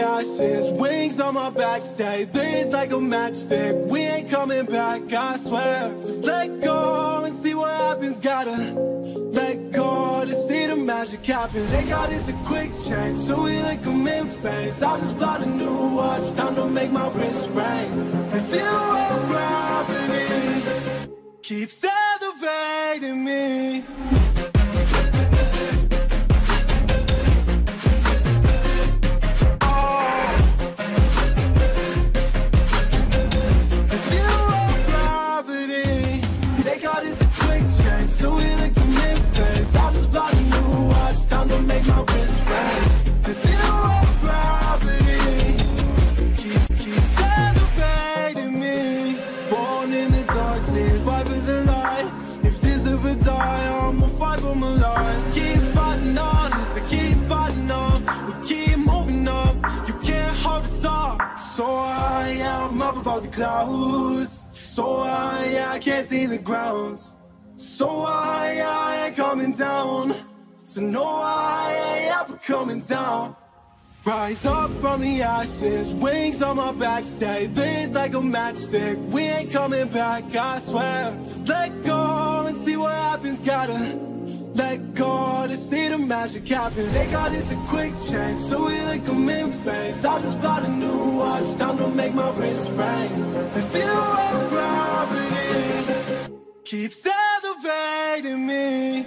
ashes, wings on my back, stay lit like a matchstick. We ain't coming back, I swear. Just let go and see what happens. Gotta let go to see the magic happen. They got us a quick change, so we like them in phase. I just bought a new watch, time to make my wrist ring. The zero gravity keeps elevating me. See the ground. So I, I ain't coming down. So no, I ain't ever coming down. Rise up from the ashes, wings on my back, stay lit like a matchstick. We ain't coming back, I swear. Just let go and see what happens. Gotta let go to see the magic happen. They got us a quick change, so we like them in phase. I just bought a new watch, time to make my wrist ring. The zero gravity keeps elevating me.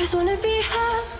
Just wanna be happy,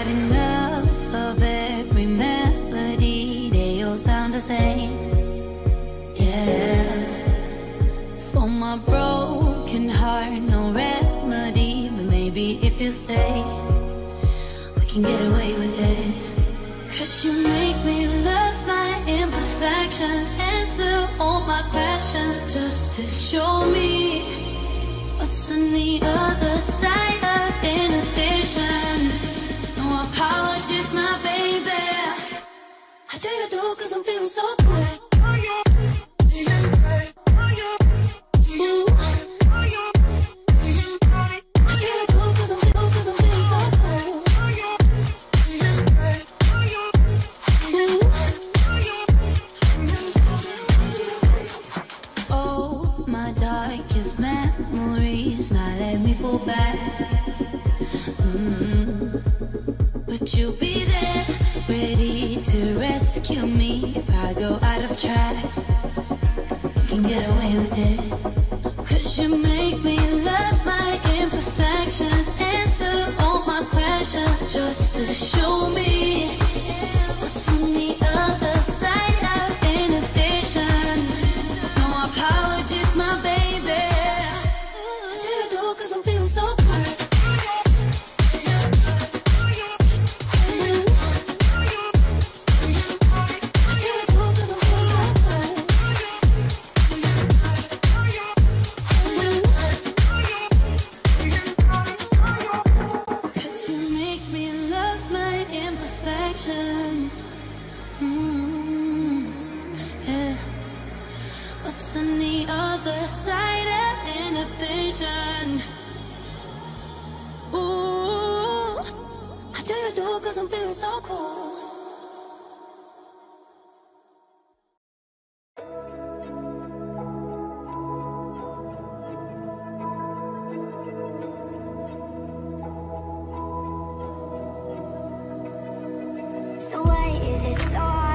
had enough of every melody, they all sound the same. Yeah. For my broken heart, no remedy, but maybe if you stay, we can get away with it. Cause you make me love my imperfections, answer all my questions just to show me what's on the other side. I tell you do cause I'm feeling so good. Ooh. is all